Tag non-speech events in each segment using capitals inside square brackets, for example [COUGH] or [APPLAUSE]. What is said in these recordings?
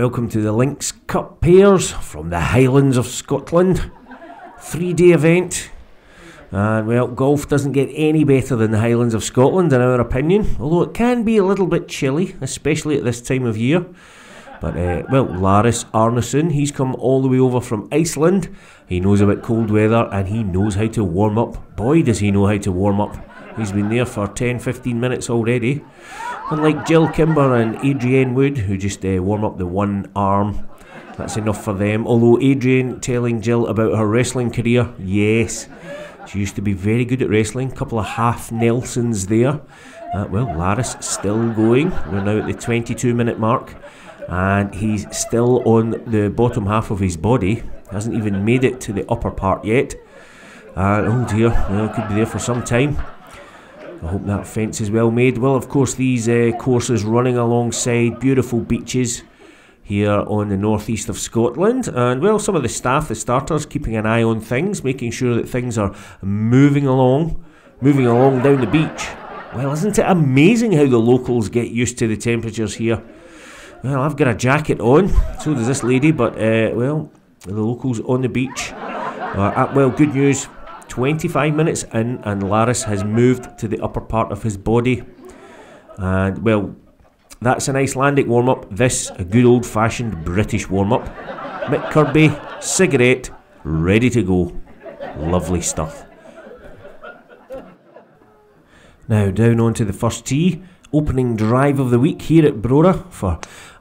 Welcome to the Links Cup pairs from the Highlands of Scotland. Three day event. And well, golf doesn't get any better than the Highlands of Scotland, in our opinion, although it can be a little bit chilly, especially at this time of year. But, uh, well, Lars Arnason, he's come all the way over from Iceland. He knows about cold weather and he knows how to warm up. Boy, does he know how to warm up. He's been there for 10 15 minutes already. Unlike Jill Kimber and Adrienne Wood, who just uh, warm up the one arm. That's enough for them. Although Adrienne telling Jill about her wrestling career, yes, she used to be very good at wrestling. Couple of half Nelsons there. Uh, well, Laris still going. We're now at the 22 minute mark, and he's still on the bottom half of his body. Hasn't even made it to the upper part yet. Uh, oh dear, well, could be there for some time. I hope that fence is well made. Well, of course, these uh, courses running alongside beautiful beaches here on the northeast of Scotland. And, well, some of the staff, the starters, keeping an eye on things, making sure that things are moving along, moving along down the beach. Well, isn't it amazing how the locals get used to the temperatures here? Well, I've got a jacket on, so does this lady, but, uh, well, the locals on the beach. Uh, well, good news 25 minutes in, and Laris has moved to the upper part of his body. And well, that's an Icelandic warm up. This, a good old fashioned British warm up. Mick Kirby, cigarette, ready to go. Lovely stuff. Now, down onto the first tee. Opening drive of the week here at Brora for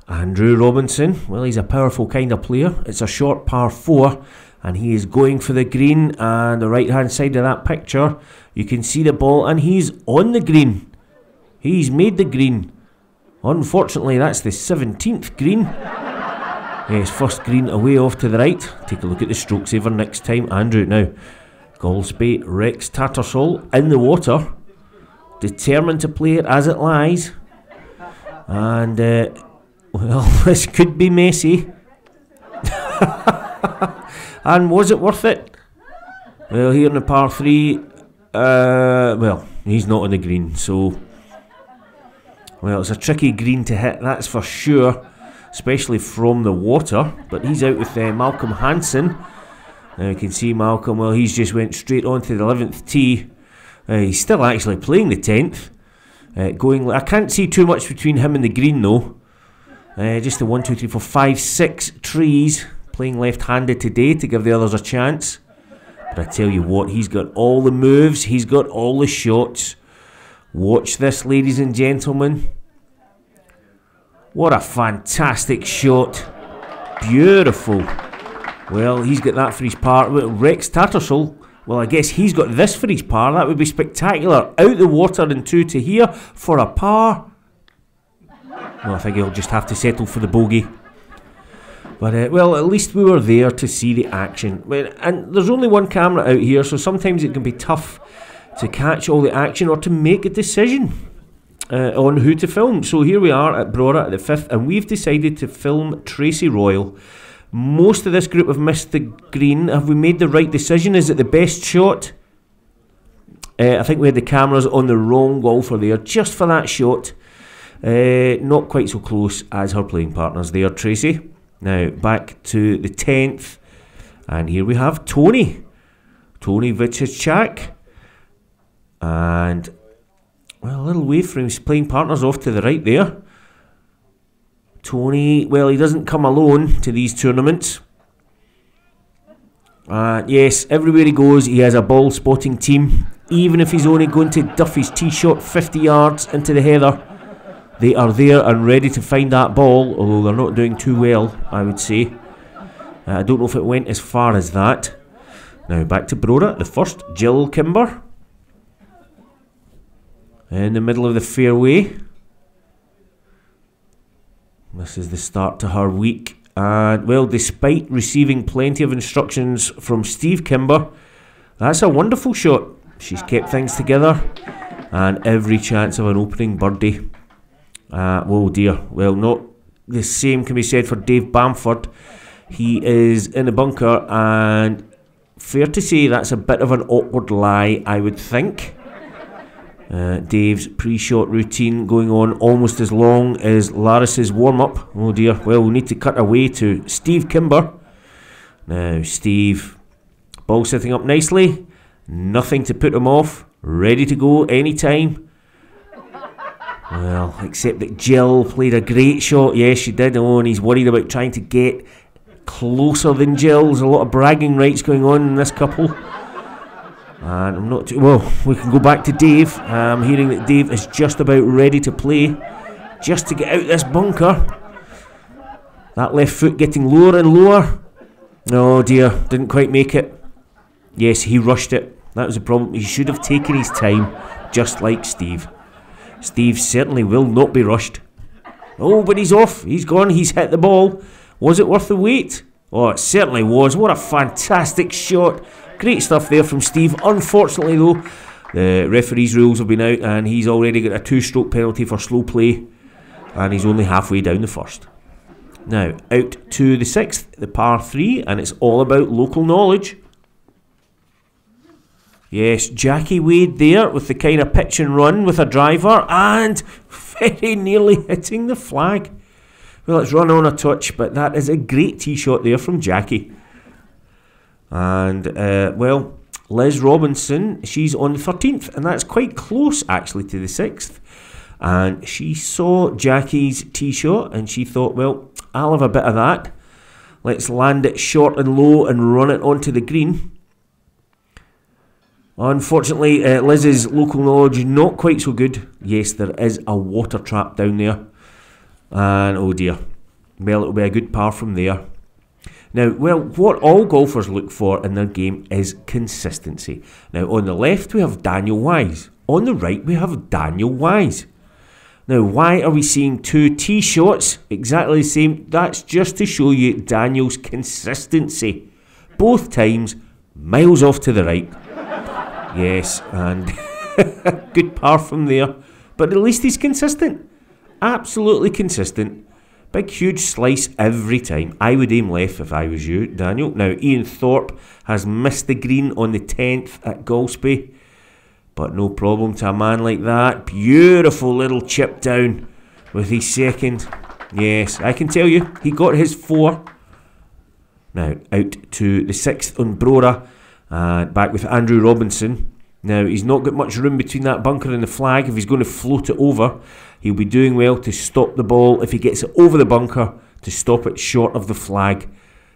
Andrew Robinson. Well, he's a powerful kind of player. It's a short par 4 and he is going for the green and the right hand side of that picture you can see the ball and he's on the green. He's made the green. Unfortunately that's the 17th green. [LAUGHS] Yes first green away off to the right. Take a look at the stroke saver next time. Andrew now Golspie Rex Tattersall in the water. Determined to play it as it lies. And uh, [LAUGHS] well this could be messy [LAUGHS] And was it worth it? Well, here in the par three, uh, well, he's not on the green, so. Well, it's a tricky green to hit, that's for sure, especially from the water. But he's out with uh, Malcolm Hansen. Now you can see Malcolm, well, he's just went straight on to the 11th tee. Uh, he's still actually playing the 10th. Uh, going, I can't see too much between him and the green though. Uh, just the one, two, three, four, five, six trees playing left handed today to give the others a chance. But I tell you what, he's got all the moves, he's got all the shots. Watch this, ladies and gentlemen. What a fantastic shot. Beautiful. Well, he's got that for his par. Rex Tattersall, well, I guess he's got this for his par. That would be spectacular. Out the water and two to here for a par. Well, I think he'll just have to settle for the bogey. But uh, well, at least we were there to see the action. And there's only one camera out here, so sometimes it can be tough to catch all the action or to make a decision uh, on who to film. So here we are at Brora at the fifth, and we've decided to film Tracy Royal. Most of this group have missed the green. Have we made the right decision? Is it the best shot? Uh, I think we had the cameras on the wrong golfer there, just for that shot. Uh, not quite so close as her playing partners there, Tracy. Now, back to the 10th, and here we have Tony. Tony Vichachak. And, well, a little way from his playing partners off to the right there. Tony, well, he doesn't come alone to these tournaments. Uh, yes, everywhere he goes, he has a ball spotting team. Even if he's only going to duff his tee shot 50 yards into the heather, they are there and ready to find that ball, although they're not doing too well, I would say. Uh, I don't know if it went as far as that. Now back to Brora, the first, Jill Kimber. In the middle of the fairway. This is the start to her week. And, well, despite receiving plenty of instructions from Steve Kimber, that's a wonderful shot. She's kept things together and every chance of an opening birdie. Uh, oh dear. Well, not the same can be said for Dave Bamford. He is in the bunker, and fair to say that's a bit of an awkward lie, I would think. Uh, Dave's pre-shot routine going on almost as long as Laris's warm-up. Oh dear. Well, we need to cut away to Steve Kimber. Now, Steve, ball setting up nicely. Nothing to put him off. Ready to go anytime. Well, except that Jill played a great shot. Yes, she did. Oh, and he's worried about trying to get closer than Jill. There's a lot of bragging rights going on in this couple. And I'm not too. Well, we can go back to Dave. I'm hearing that Dave is just about ready to play. Just to get out this bunker. That left foot getting lower and lower. Oh dear, didn't quite make it. Yes, he rushed it. That was the problem. He should have taken his time, just like Steve. Steve certainly will not be rushed. Oh, but he's off. He's gone. He's hit the ball. Was it worth the wait? Oh, it certainly was. What a fantastic shot. Great stuff there from Steve. Unfortunately, though, the referee's rules have been out and he's already got a two stroke penalty for slow play. And he's only halfway down the first. Now, out to the sixth, the par three, and it's all about local knowledge. Yes, Jackie Wade there with the kind of pitch and run with a driver and [LAUGHS] very nearly hitting the flag. Well, it's run on a touch, but that is a great tee shot there from Jackie. And, uh, well, Liz Robinson, she's on the 13th, and that's quite close actually to the 6th. And she saw Jackie's tee shot and she thought, well, I'll have a bit of that. Let's land it short and low and run it onto the green. Unfortunately, uh, Liz's local knowledge not quite so good. Yes, there is a water trap down there. And oh dear. Well, it'll be a good par from there. Now, well, what all golfers look for in their game is consistency. Now, on the left, we have Daniel Wise. On the right, we have Daniel Wise. Now, why are we seeing two tee shots exactly the same? That's just to show you Daniel's consistency. Both times, miles off to the right. Yes, and [LAUGHS] good par from there. But at least he's consistent. Absolutely consistent. Big, huge slice every time. I would aim left if I was you, Daniel. Now, Ian Thorpe has missed the green on the 10th at Golspie. But no problem to a man like that. Beautiful little chip down with his second. Yes, I can tell you, he got his four. Now, out to the sixth on Brora. Uh, back with Andrew Robinson. Now, he's not got much room between that bunker and the flag. If he's going to float it over, he'll be doing well to stop the ball. If he gets it over the bunker, to stop it short of the flag.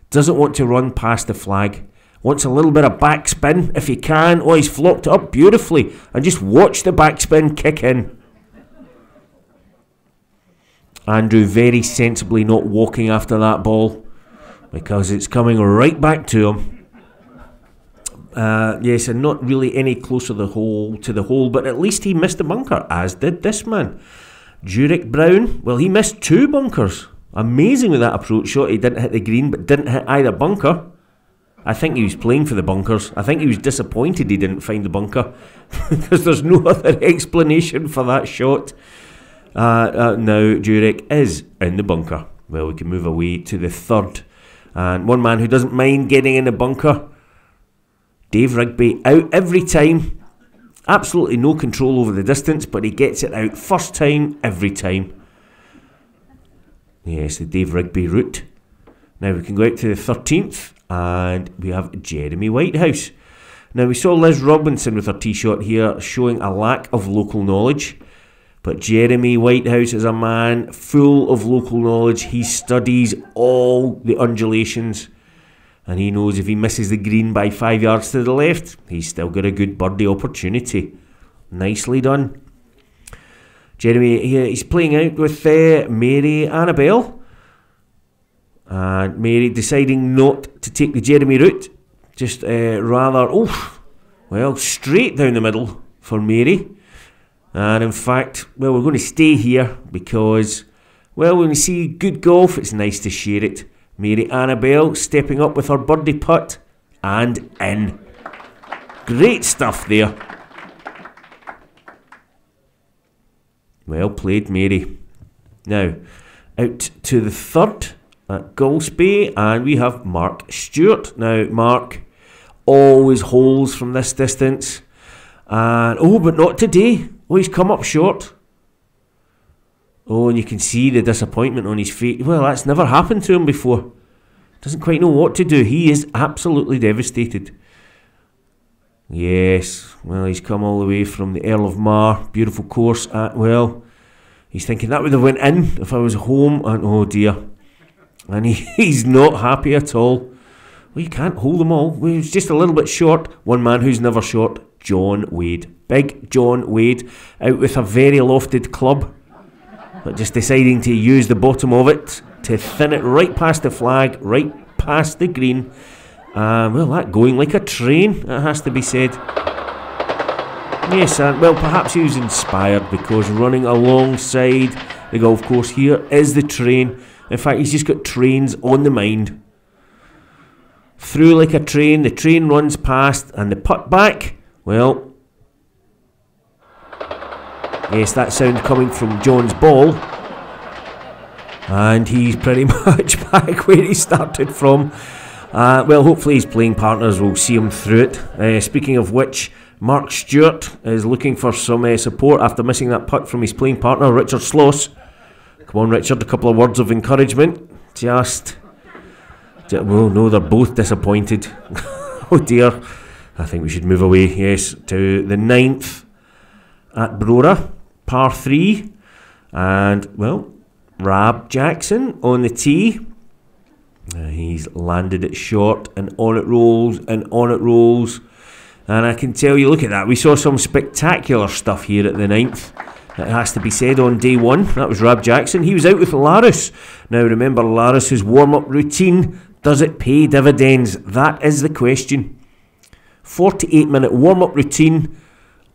Doesn't want to run past the flag. Wants a little bit of backspin if he can. Oh, he's flopped up beautifully. And just watch the backspin kick in. Andrew very sensibly not walking after that ball because it's coming right back to him. Uh, yes, and not really any closer the hole to the hole, but at least he missed a bunker, as did this man. Jurek Brown, well, he missed two bunkers. Amazing with that approach shot. He didn't hit the green, but didn't hit either bunker. I think he was playing for the bunkers. I think he was disappointed he didn't find the bunker [LAUGHS] because there's no [LAUGHS] other explanation for that shot. Uh, uh, now, Jurek is in the bunker. Well, we can move away to the third. And one man who doesn't mind getting in the bunker Dave Rigby out every time. Absolutely no control over the distance, but he gets it out first time, every time. Yes, the Dave Rigby route. Now we can go out to the 13th and we have Jeremy Whitehouse. Now we saw Liz Robinson with her tee shot here showing a lack of local knowledge. But Jeremy Whitehouse is a man full of local knowledge. He studies all the undulations and he knows if he misses the green by five yards to the left, he's still got a good birdie opportunity. Nicely done. Jeremy, he's playing out with uh, Mary Annabelle. And Mary deciding not to take the Jeremy route, just uh, rather, oh, well, straight down the middle for Mary. And in fact, well, we're going to stay here because, well, when we see good golf, it's nice to share it. Mary Annabelle stepping up with her birdie putt and in. Great stuff there. Well played, Mary. Now, out to the third at Golspie, and we have Mark Stewart. Now, Mark always holes from this distance. And oh, but not today. Oh, he's come up short. Oh, and you can see the disappointment on his face. Well, that's never happened to him before. Doesn't quite know what to do. He is absolutely devastated. Yes, well, he's come all the way from the Earl of Mar. Beautiful course at, well, he's thinking that would have went in if I was home. And oh dear. And he, [LAUGHS] he's not happy at all. Well, you can't hold them all. Well, he's just a little bit short. One man who's never short, John Wade. Big John Wade out with a very lofted club, but just deciding to use the bottom of it to thin it right past the flag, right past the green. Uh, well, that going like a train, it has to be said. Yes, and well, perhaps he was inspired because running alongside the golf course here is the train. In fact, he's just got trains on the mind. Through like a train, the train runs past, and the putt back, well, yes, that sound coming from John's ball. And he's pretty [LAUGHS] much back where he started from. Uh, well, hopefully his playing partners will see him through it. Uh, speaking of which, Mark Stewart is looking for some uh, support after missing that putt from his playing partner, Richard Sloss. Come on, Richard, a couple of words of encouragement. Just. just well, no, they're both disappointed. [LAUGHS] oh dear. I think we should move away, yes, to the ninth at Brora, par 3. And, well, Rab Jackson on the tee. Uh, he's landed it short and on it rolls and on it rolls. And I can tell you, look at that. We saw some spectacular stuff here at the ninth. It has to be said on day one. That was Rab Jackson. He was out with Laris. Now remember, Laris's warm up routine. Does it pay dividends? That is the question. 48 minute warm up routine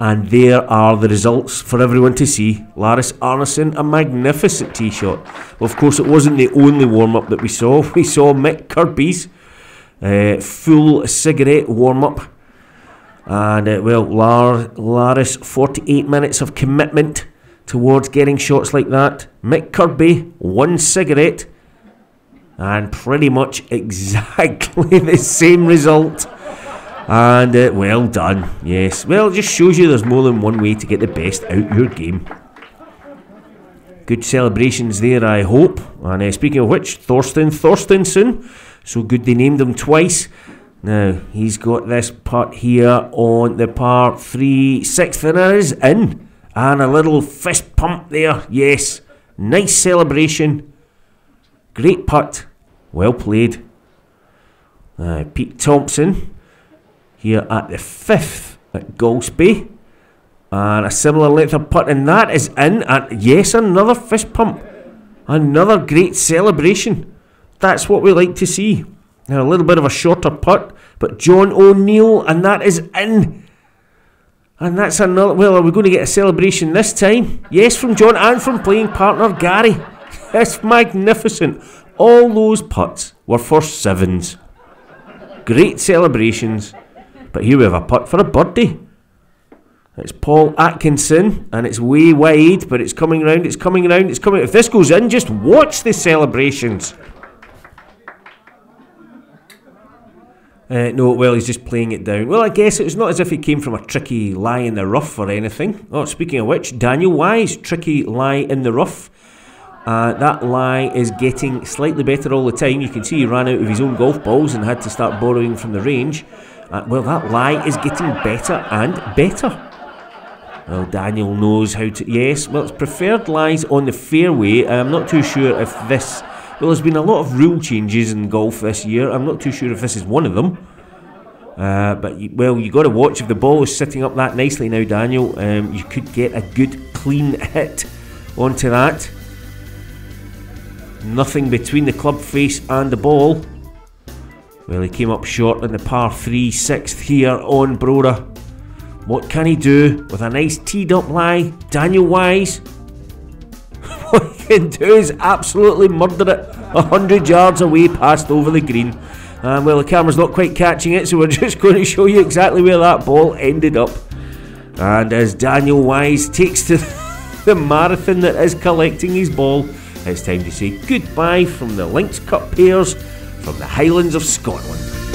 and there are the results for everyone to see. Laris Arnason, a magnificent tee shot. Well, of course, it wasn't the only warm up that we saw. [LAUGHS] We saw Mick Kirby's uh, full cigarette warm up. And, uh, well, Lar- Laris, 48 minutes of commitment towards getting shots like that. Mick Kirby, one cigarette. And pretty much [LAUGHS] exactly the same result and uh, well done, yes. Well, it just shows you there's more than one way to get the best out your game. Good celebrations there, I hope. And uh, speaking of which, Thorsten Thorstenson. So good they named him twice. Now, he's got this putt here on the par 3, sixth, and it is in. And a little fist pump there, yes. Nice celebration. Great putt. Well played. Uh, Pete Thompson here at the fifth at Golspie. And a similar length of putt, and that is in. And yes, another fist pump. Another great celebration. That's what we like to see. Now, a little bit of a shorter putt, but John O'Neill, and that is in. And that's another. Well, are we going to get a celebration this time? Yes, from John and from playing partner Gary. [LAUGHS] It's magnificent. All those putts were for sevens. Great celebrations. But here we have a putt for a birdie. It's Paul Atkinson, and it's way wide, but it's coming round, it's coming round, it's coming. If this goes in, just watch the celebrations. Uh, no, well, he's just playing it down. Well, I guess it's not as if he came from a tricky lie in the rough or anything. Oh, speaking of which, Daniel Wise, tricky lie in the rough. Uh, that lie is getting slightly better all the time. You can see he ran out of his own golf balls and had to start borrowing from the range. Uh, well, that lie is getting better and better. Well, Daniel knows how to. Yes, well, it's preferred lies on the fairway. I'm not too sure if this. Well, there's been a lot of rule changes in golf this year. I'm not too sure if this is one of them. Uh, but you, well, you've got to watch if the ball is sitting up that nicely now, Daniel. Um, you could get a good clean hit onto that. Nothing between the club face and the ball. Well, he came up short in the par 3 sixth here on Brora. What can he do with a nice teed up lie? Daniel Wise. [LAUGHS] what he can do is absolutely murder it. A hundred yards away past over the green. Um, well, the camera's not quite catching it, so we're [LAUGHS] just going to show you exactly where that ball ended up. And as Daniel Wise takes to [LAUGHS] the marathon that is collecting his ball, it's time to say goodbye from the Links Cup pairs from the Highlands of Scotland.